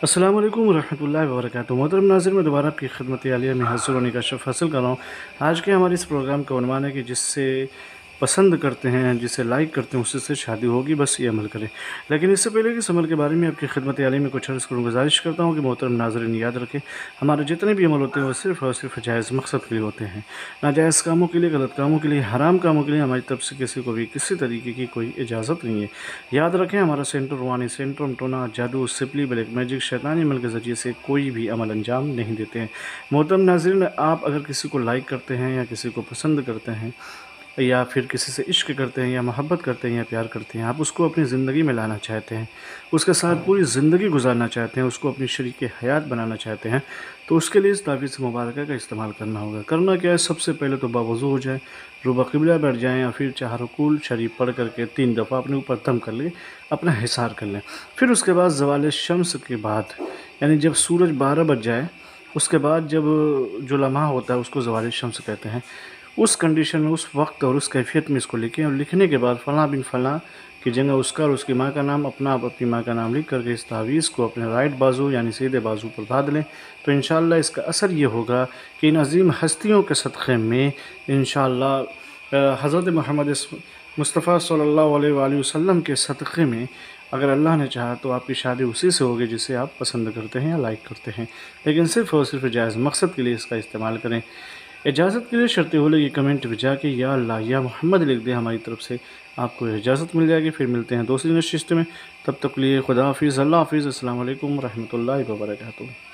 अल्लाम वरहमल वर्क मोहतरम नाजिर, में दोबारा आपकी खदमत आलिया में हासिल होने का शफ हासिल कर रहा हूँ। आज के हमारे इस प्रोग्राम का अनुमान है कि जिससे पसंद करते हैं, जिसे लाइक करते हैं, उससे शादी होगी, बस ये अमल करें। लेकिन इससे पहले कि इस अमल के बारे में आपकी खिदमत आली में कुछ अर्ज़ करूँ, गुजारिश करता हूँ कि मोहतरम नाजरन याद रखें, हमारे जितने भी अमल होते हैं, वो सिर्फ़ और सिर्फ़ जायज़ मकसद के लिए होते हैं। नाजायज़ कामों के लिए, गलत कामों के लिए, हराम कामों के लिए हमारी तरफ़ से किसी को भी किसी तरीके की कोई इजाज़त नहीं है। याद रखें, हमारा सेंटर रूहानी सेंटर टोना, जादू, सिपली, ब्लैक मैजिक, शैतानी अमल के ज़रिए से कोई भी अमल अंजाम नहीं देते हैं। मोहतरम नाजरन, आप अगर किसी को लाइक करते हैं या किसी को पसंद करते हैं या फिर किसी से इश्क करते हैं या मोहब्बत करते हैं या प्यार करते हैं आप उसको अपनी ज़िंदगी में लाना चाहते हैं उसके साथ पूरी ज़िंदगी गुजारना चाहते हैं उसको अपनी शरीक हयात बनाना चाहते हैं तो उसके लिए इस तावीज़ मुबारक का इस्तेमाल करना होगा। करना क्या है? सबसे पहले तो बावजू हो जाए रुबा कबिला बैठ जाएँ या फिर चाहरकुल शरीफ पढ़ करके तीन दफ़ा अपने ऊपर दम कर लें अपना हिसार कर लें। फिर उसके बाद जवाल शम्स के बाद यानी जब सूरज बारह बज जाए उसके बाद जब जो लम्हा होता है उसको जवाल शम्स कहते हैं। उस कंडीशन में, उस वक्त और उस कैफियत में इसको लिखें और लिखने के बाद फ़लाँ बिन फ़लाँ की जगह उसका और उसकी माँ का नाम, अपना आप अपनी माँ का नाम लिख करके इस तावीज़ को अपने राइट बाजू यानी सीधे बाजू पर बाँध लें। तो इन इसका असर ये होगा कि इन अजीम हस्तियों के सदक़े में इन हज़रत महमद मुस्तफ़ा अलैहि वसल्लम के सदक़े में अगर अल्लाह ने चाहा तो आपकी शादी उसी से होगी जिसे आप पसंद करते हैं या लाइक करते हैं। लेकिन सिर्फ़ और सिर्फ़ जायज़ मकसद के लिए इसका इस्तेमाल करें। इजाज़त के लिए शर्त हो लगी कमेंट भिजा के या अल्लाह, या मोहम्मद लिख दे हमारी तरफ़ से। आपको इजाज़त मिल जाएगी, फिर मिलते हैं दूसरी नशिस्त में। तब तक लिए खुदा हाफिज़, अल्लाह हाफिज़। अल्लाम वरहमल वर्का